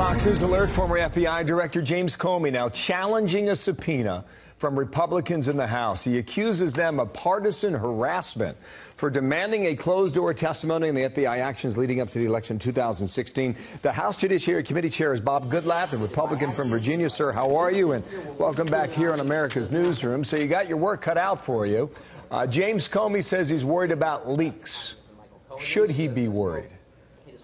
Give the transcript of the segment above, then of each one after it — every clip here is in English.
Fox News Alert, former FBI Director James Comey now challenging a subpoena from Republicans in the House. He accuses them of partisan harassment for demanding a closed door testimony on the FBI actions leading up to the election in 2016. The House Judiciary Committee Chair is Bob Goodlatte, the Republican from Virginia. Sir, how are you? And welcome back here on America's Newsroom. So you got your work cut out for you. Uh, James Comey says he's worried about leaks. Should he be worried?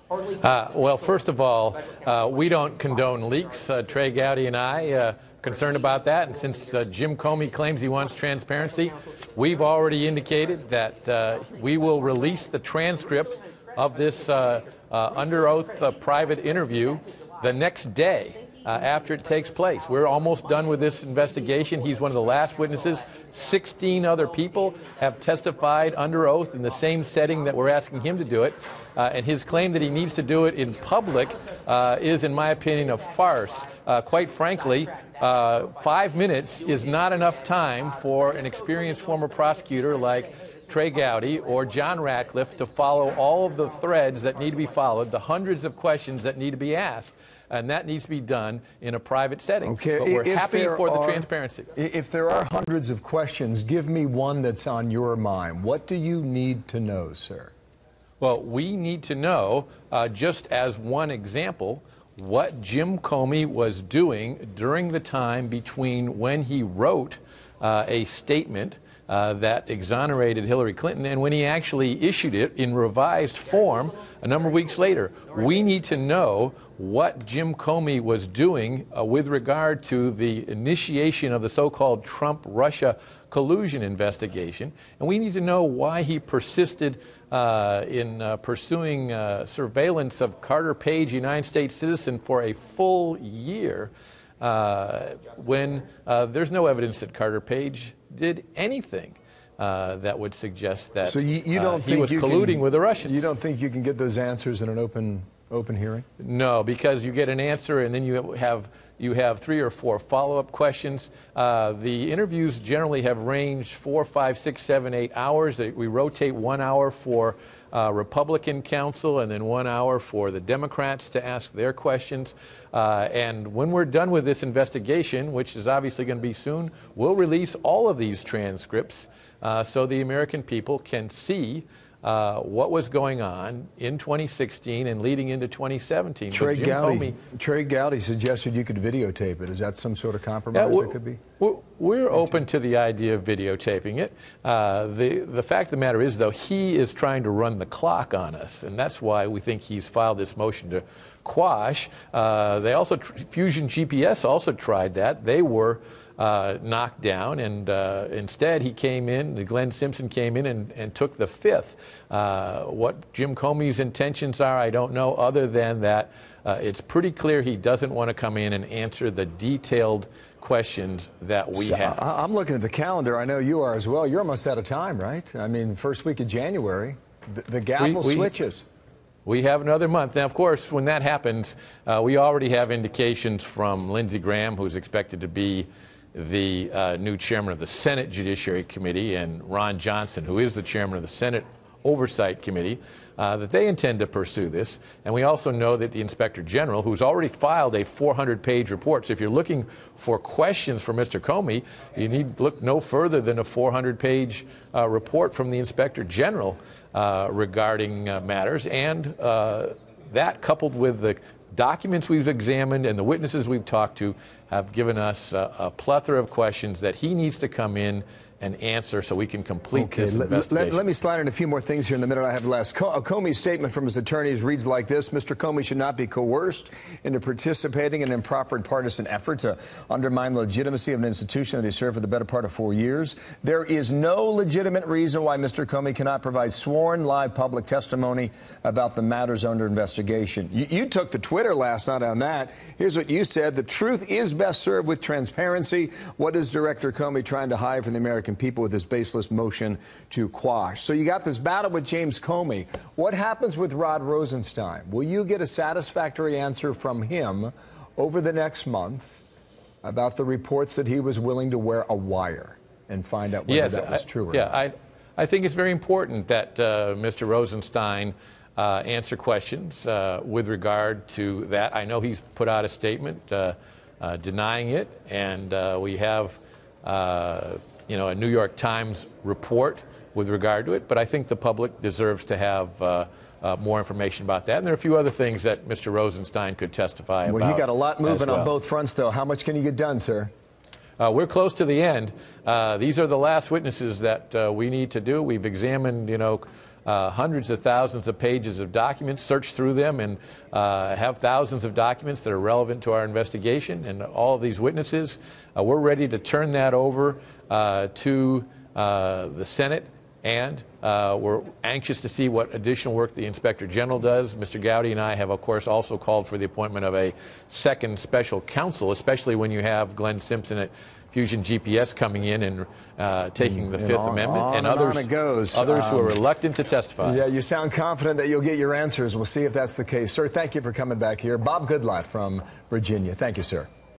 Uh, well, first of all, uh, we don't condone leaks. Uh, Trey Gowdy and I are uh, concerned about that. And since uh, Jim Comey claims he wants transparency, we've already indicated that uh, we will release the transcript of this under oath private interview the next day uh, after it takes place. We're almost done with this investigation. He's one of the last witnesses. 16 other people have testified under oath in the same setting that we're asking him to do it. Uh, and his claim that he needs to do it in public uh, is, in my opinion, a farce. Uh, quite frankly, uh, five minutes is not enough time for an experienced former prosecutor like Trey Gowdy or John Ratcliffe to follow all of the threads that need to be followed, the hundreds of questions that need to be asked and that needs to be done in a private setting. Okay. But we're if happy for are, the transparency. If there are hundreds of questions, give me one that's on your mind. What do you need to know, sir? Well, we need to know, uh, just as one example, what Jim Comey was doing during the time between when he wrote uh, a statement uh, that exonerated Hillary Clinton and when he actually issued it in revised form a number of weeks later. We need to know what Jim Comey was doing uh, with regard to the initiation of the so called Trump Russia collusion investigation. And we need to know why he persisted uh, in uh, pursuing uh, surveillance of Carter Page, United States citizen, for a full year. Uh, when uh, there's no evidence that Carter Page did anything uh, that would suggest that so you, you don't uh, he was colluding can, with the Russians. You don't think you can get those answers in an open open hearing? No, because you get an answer and then you have you have three or four follow-up questions. Uh, the interviews generally have ranged four, five, six, seven, eight hours. We rotate one hour for uh, Republican counsel and then one hour for the Democrats to ask their questions. Uh, and when we're done with this investigation, which is obviously going to be soon, we'll release all of these transcripts uh, so the American people can see uh, what was going on in 2016 and leading into 2017. Trey Gowdy, Comey, Trey Gowdy suggested you could videotape it. Is that some sort of compromise yeah, that could be? We're open to the idea of videotaping it. Uh, the, the fact of the matter is, though, he is trying to run the clock on us, and that's why we think he's filed this motion to quash. Uh, they also, Fusion GPS also tried that. They were uh, knocked down, and uh, instead he came in, Glenn Simpson came in and, and took the fifth. Uh, what Jim Comey's intentions are, I don't know, other than that uh, it's pretty clear he doesn't want to come in and answer the detailed questions that we so have. I'm looking at the calendar. I know you are as well. You're almost out of time, right? I mean, first week of January, the, the gavel we, we, switches. We have another month. Now, of course, when that happens, uh, we already have indications from Lindsey Graham, who's expected to be the uh, new chairman of the Senate Judiciary Committee, and Ron Johnson, who is the chairman of the Senate Oversight Committee, uh, that they intend to pursue this. And we also know that the Inspector General, who's already filed a 400 page report, so if you're looking for questions for Mr. Comey, you need look no further than a 400 page uh, report from the Inspector General uh, regarding uh, matters. And uh, that, coupled with the documents we've examined and the witnesses we've talked to, have given us a, a plethora of questions that he needs to come in an answer so we can complete okay. this investigation. Let, let, me slide in a few more things here in the minute I have left. Comey's statement from his attorneys reads like this Mr. Comey should not be coerced into participating in an improper partisan effort to undermine the legitimacy of an institution that he served for the better part of four years. There is no legitimate reason why Mr. Comey cannot provide sworn live public testimony about the matters under investigation. You, you took the Twitter last night on that. Here's what you said The truth is best served with transparency. What is Director Comey trying to hide from the American American people with this baseless motion to quash. So you got this battle with James Comey. What happens with Rod Rosenstein? Will you get a satisfactory answer from him over the next month about the reports that he was willing to wear a wire and find out whether yes, that was true I, or yeah, not? I, I think it's very important that uh, Mr. Rosenstein uh, answer questions uh, with regard to that. I know he's put out a statement uh, uh, denying it, and uh, we have, uh, you know, a New York Times report with regard to it. But I think the public deserves to have. Uh, uh, more information about that, and there are a few other things that Mr. Rosenstein could testify well, about. Well, you got a lot moving well. on both fronts, though. How much can you get done, sir? Uh, we're close to the end. Uh, these are the last witnesses that uh, we need to do. We've examined, you know, uh, hundreds of thousands of pages of documents, search through them, and uh, have thousands of documents that are relevant to our investigation. And all of these witnesses, uh, we're ready to turn that over uh, to the Senate. And uh, we're anxious to see what additional work the Inspector General does. Mr. Gowdy and I have, of course, also called for the appointment of a second special counsel, especially when you have Glenn Simpson at Fusion GPS coming in and uh, taking the And Fifth on- Amendment, on and others, goes. others who are Um, reluctant to testify. Yeah, you sound confident that you'll get your answers. We'll see if that's the case. Sir, thank you for coming back here. Bob Goodlatte from Virginia. Thank you, sir.